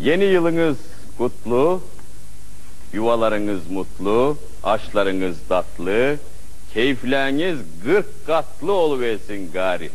Yeni yılınız kutlu, yuvalarınız mutlu, aşlarınız tatlı, keyifleriniz gırk katlı oluversin gari.